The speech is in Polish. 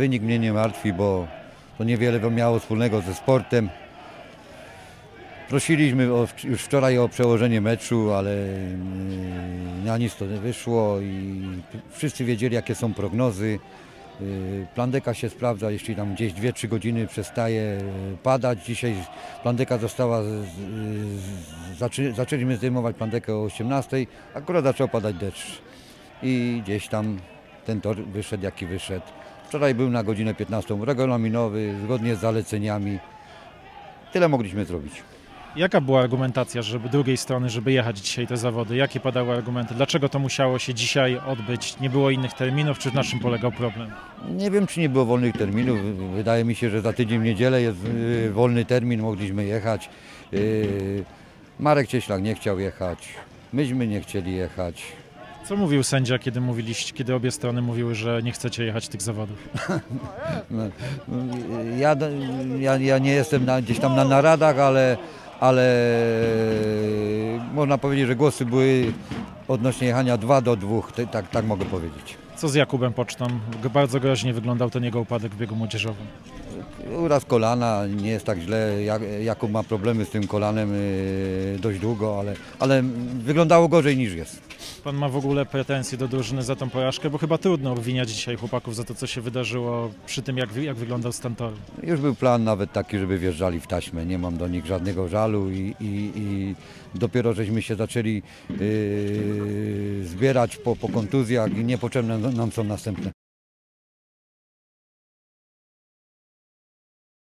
Wynik mnie nie martwi, bo to niewiele miało wspólnego ze sportem. Prosiliśmy o, już wczoraj o przełożenie meczu, ale yy, na nic to nie wyszło i wszyscy wiedzieli jakie są prognozy. Yy, Plandeka się sprawdza, jeśli tam gdzieś 2-3 godziny przestaje yy, padać. Dzisiaj plandeka została, zaczę, zaczęliśmy zdejmować plandekę o 18, akurat zaczął padać deszcz i gdzieś tam ten tor wyszedł jaki wyszedł. Wczoraj był na godzinę 15 regulaminowy, zgodnie z zaleceniami. Tyle mogliśmy zrobić. Jaka była argumentacja żeby drugiej strony, żeby jechać dzisiaj te zawody? Jakie padały argumenty? Dlaczego to musiało się dzisiaj odbyć? Nie było innych terminów, czy na czym polegał problem? Nie wiem, czy nie było wolnych terminów. Wydaje mi się, że za tydzień w niedzielę jest y, wolny termin, mogliśmy jechać. Y, Marek Cieślak nie chciał jechać, myśmy nie chcieli jechać. Co mówił sędzia, kiedy mówiliście, kiedy obie strony mówiły, że nie chcecie jechać tych zawodów? No, Ja, ja, ja nie jestem na, gdzieś tam na naradach, ale, ale można powiedzieć, że głosy były odnośnie jechania 2 do 2, tak, tak mogę powiedzieć. Co z Jakubem Pocztą? Bardzo groźnie wyglądał ten jego upadek w biegu młodzieżowym. Uraz kolana, nie jest tak źle. Ja- Jakub ma problemy z tym kolanem yy, dość długo, ale, ale wyglądało gorzej niż jest. Pan ma w ogóle pretensje do drużyny za tą porażkę, bo chyba trudno obwiniać dzisiaj chłopaków za to, co się wydarzyło przy tym, jak, jak wyglądał stan toru. Już był plan nawet taki, żeby wjeżdżali w taśmę. Nie mam do nich żadnego żalu i, i, i dopiero żeśmy się zaczęli yy, zbierać po, po kontuzjach i niepotrzebne nam są następne.